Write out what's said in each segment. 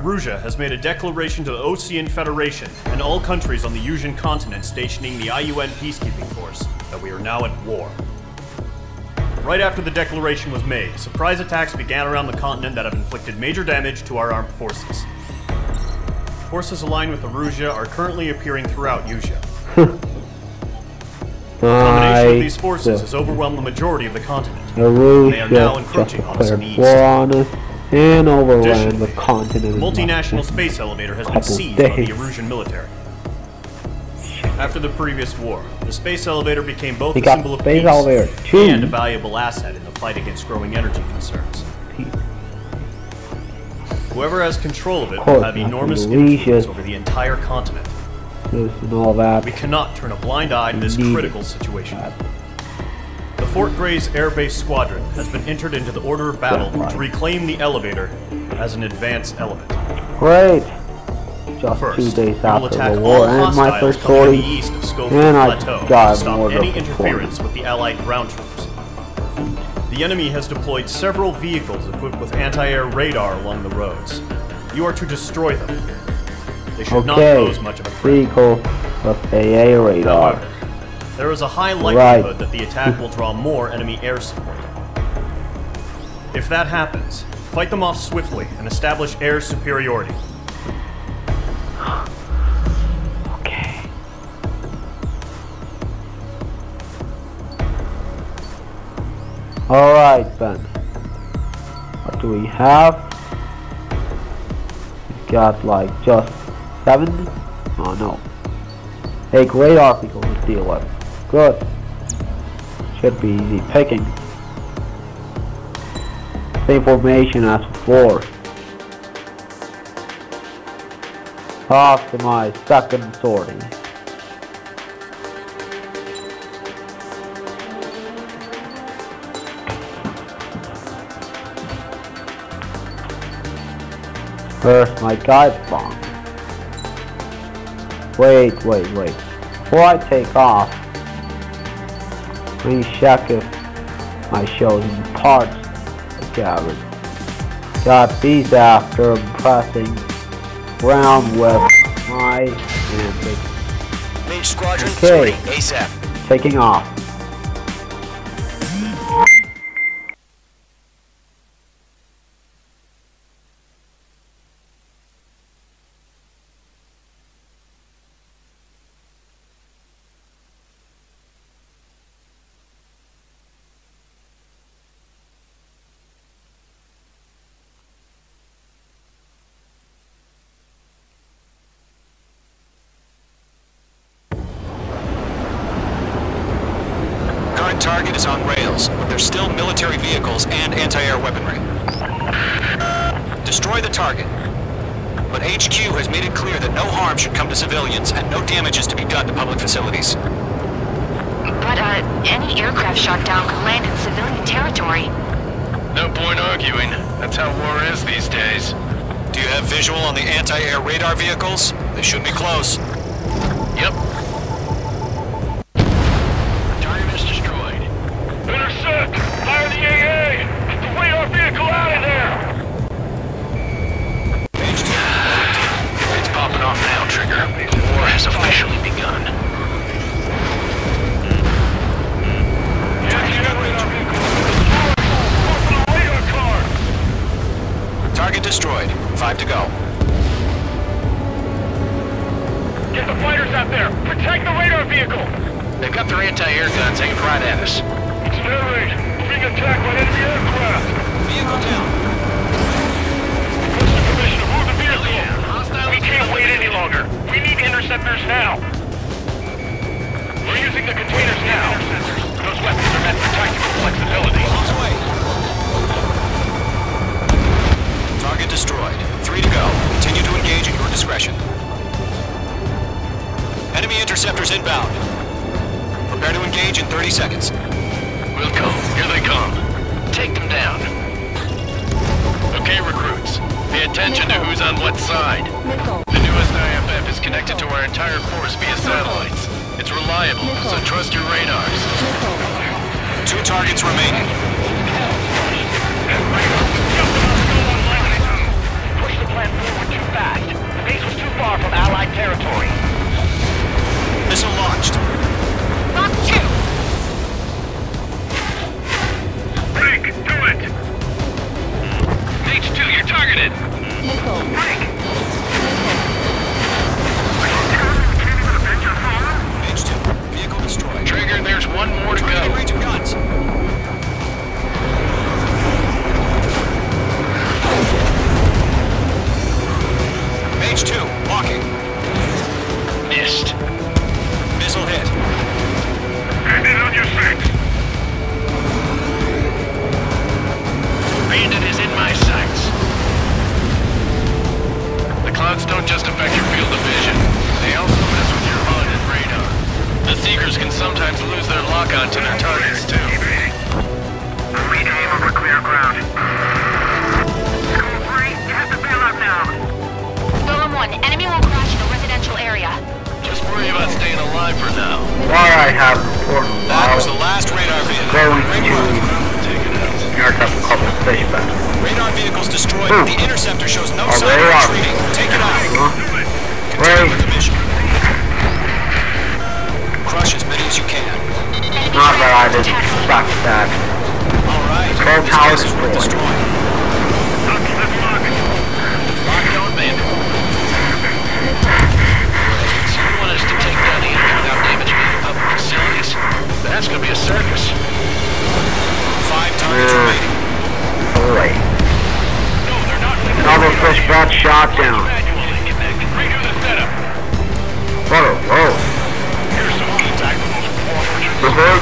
Erusia has made a declaration to the Osean Federation and all countries on the Usean continent stationing the IUN peacekeeping force that we are now at war. Right after the declaration was made, surprise attacks began around the continent that have inflicted major damage to our armed forces. Forces aligned with Erusia are currently appearing throughout Usea. The combination of these forces has overwhelmed the majority of the continent. Erusia They are now encroaching on us in the east. War on us and overran the continent. The in multinational space elevator has been seized by the days. Erusian military. After the previous war, the space elevator became both They a symbol of peace elevator and a valuable asset in the fight against growing energy concerns. Whoever has control of it will course, have enormous influence over the entire continent. This and all that. We cannot turn a blind eye to this critical situation. The Fort Grays Air Base Squadron has been entered into the order of battle to reclaim the elevator as an advance element. Great. Just First, two days after attack the war and my first coming to the sortie, east of Schofield and I Plateau got to stop any interference with the Allied ground troops. The enemy has deployed several vehicles equipped with anti-air radar along the roads. You are to destroy them. They should not Okay. pose much of a threat. Vehicle with AA radar. However, there is a high likelihood that the attack will draw more enemy air support. If that happens, fight them off swiftly and establish air superiority. Okay. Alright then. What do we have? We got like just seven? Oh no. Hey, great article to deal with. Good. Should be easy picking. Same formation as before. Optimize second sorting. Where's my guide from? Wait, wait, wait. Before I take off, let me check if my chosen parts are gathered. Got these after pressing ground with my and Mage Squadron, Okay. ASAP. taking off. Target is on rails, but there's still military vehicles and anti-air weaponry. Destroy the target. But HQ has made it clear that no harm should come to civilians and no damage is to be done to public facilities. But, uh, any aircraft shot down could land in civilian territory. No point arguing. That's how war is these days. Do you have visual on the anti-air radar vehicles? They should be close. Yep. Interceptors now. We're using the containers now. Those weapons are meant for tactical flexibility. Close away. Target destroyed. Three to go. Continue to engage at your discretion. Enemy interceptors inbound. Prepare to engage in 30 seconds. We'll come. Here they come. Take them down. Okay, recruits. Pay attention to who's on what side. The newest IFF is connected to our entire force via satellites. It's reliable, so trust your radars. Two targets remaining. I have important That was the last radar vehicle. going to one. Take it out. intercept a couple of fish back. Radar vehicles destroyed. Ooh. The interceptor shows no sign of retreating. Take it out. Huh? Wait. Crush as many as you can. Not that I didn't expect that. All right. Control tower destroyed. Back shot down. Manually. Redo the setup. Whoa, whoa. Here's some key tacticals for The herd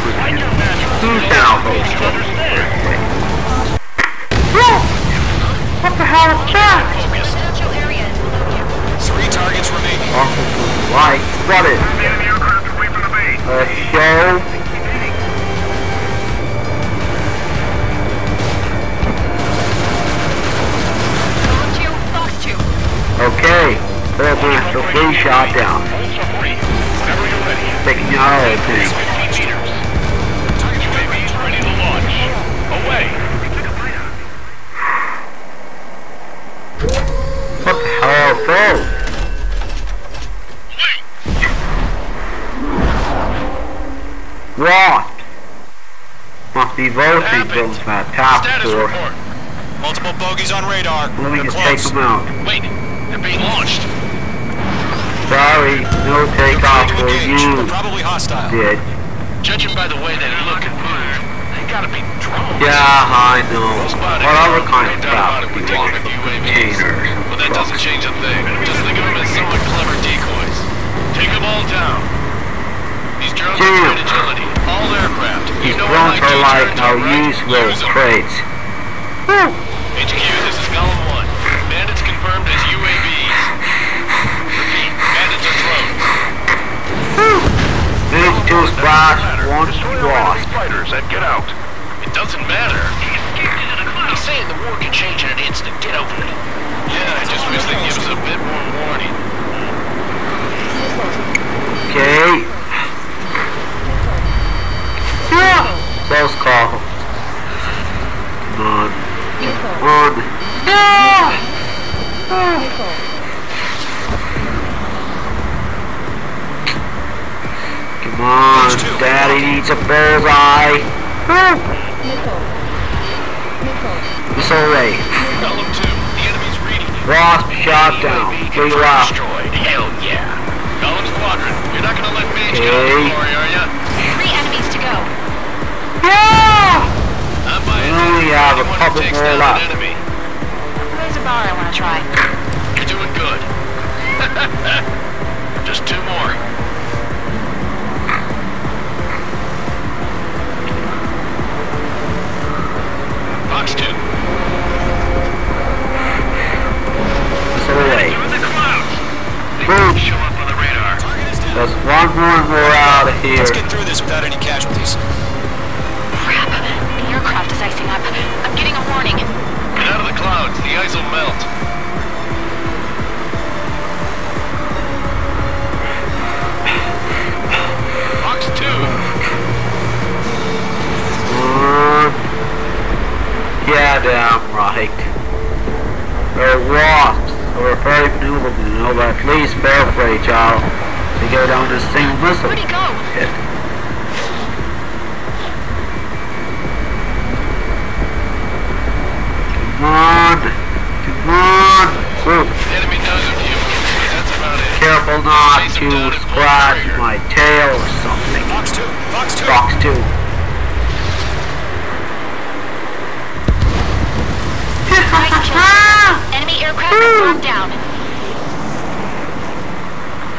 Who's down, folks? What the hell is that? Focus. Residential area is below you. Three targets remaining. Officer White. What is Enemy aircraft away from the base. a show? Okay. Master three shot down. Hold for free. Whenever you're ready. Taking out everything. 15 meters. UAVs ready to launch. Away. What the hell is? What? Must be things happened? that task Status report. Multiple bogeys on radar. Let me They're just take them out. Wait, they're being launched. Sorry, no takeoff for you, They're probably hostile. did. Judging by the way they look and move, they gotta be drones. Yeah, I know. What other kind of about do you want from containers? But that doesn't change a thing. Just think of them as somewhat clever decoys. Take them all down. These drones Damn. have agility. All aircraft. These drones are like U-turns how use will Use 'em. crates. HQ, this is Golem two splash, one lost. fighters and get out. It doesn't matter. He's saying the war can change in an instant. Get over it. Yeah, I just wish they'd give us a bit more warning. Okay. Yeah. Close call. Come on. Come on. Yeah. Come on, Daddy needs a bullseye. Missile ray. Golem 2, the enemy's. Wasp shot down. UAV Three left. Hell yeah. Golem Squadron, you're not gonna let Mage Okay. over glory, are ya? Three enemies to go. Yeah. I'm We only have a Anyone who couple more left. There's a bar I want to try. You're doing good. Just two more. Fox 2. Missile ray. in the clouds. Show up on the radar. Target is down. Just one more and we're out of here. Let's get through this without any casualties. Crap. The aircraft is icing up. I'm getting a warning. Get out of the clouds. The ice will melt. Wasps. So we're very maneuverable, you know, but please least fair freight, y'all. They go down this single missile. Where'd he go? Hit. Come on. Come on. Whoa. The enemy knows of you. That's about it. Careful not to scratch my tail or something. Fox 2. Fox 2. Fox 2. Right kill. Enemy aircraft is brought hmm. down.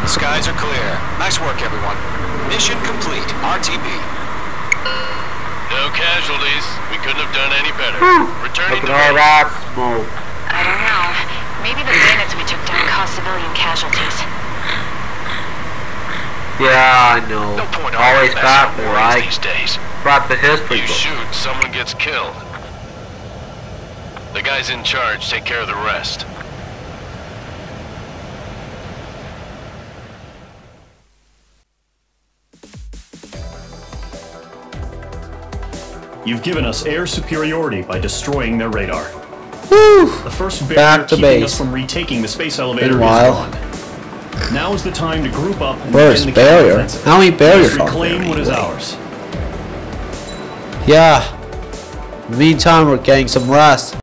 Skies are clear. Nice work, everyone. Mission complete. RTB. No casualties. We couldn't have done any better. Hmm. Returning Look to at all that smoke. I don't know. Maybe the bandits we took down caused civilian casualties. Yeah, I know. No point Always arguing got about me, right? these days. Brought the history You book. shoot, someone gets killed. The guys in charge take care of the rest. You've given us air superiority by destroying their radar. Whew. The first barrier Back to keeping base. us from retaking the space elevator Been a is while. gone. Now is the time to group up and Where's begin the barrier? counteroffensive. How many barriers Let us are there reclaim what is ours. Yeah. Meantime, we're getting some rest.